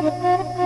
Música